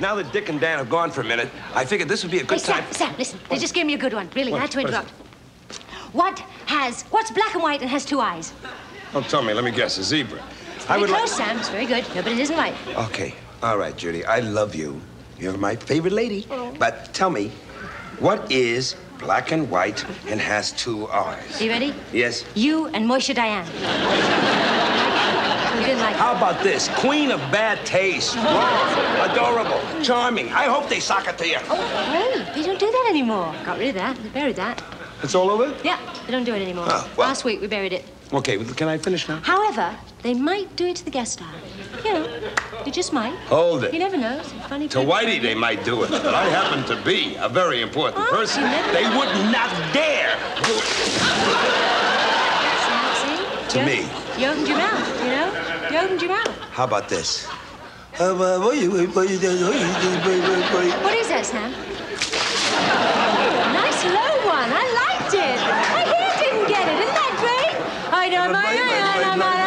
now that Dick and Dan have gone for a minute, I figured this would be a good Hey, Sam, time. Sam, listen. They just gave me a good one. Really, I had to interrupt. What has, what's black and white and has two eyes? Oh, tell me, let me guess. A zebra. I Very would close, Sam. It's very good. No, but it isn't white. Okay, all right, Judy. I love you. You're my favorite lady. Oh. But tell me, what is black and white and has two eyes? Are you ready? Yes. You and Moshe Dayan. you didn't like How about this? Queen of bad taste. Uh-huh. Wrong. Charming. I hope they sock it to you. Oh, hey, they don't do that anymore. Got rid of that. They buried that. It's all over? Yeah, they don't do it anymore. Oh, well. Last week we buried it. Okay, well, can I finish now? However, they might do it to the guest star. You know, they just might. Hold it. You never know. It's a funny. To Whitey, they might do it, but I happen to be a very important Oh, person. They know. would not dare do it. See? To You- me. You opened your mouth, you know? You opened your mouth. How about this? What is that, Sam? Nice low one. I liked it. I didn't get it. Isn't that great? I know my, I know my,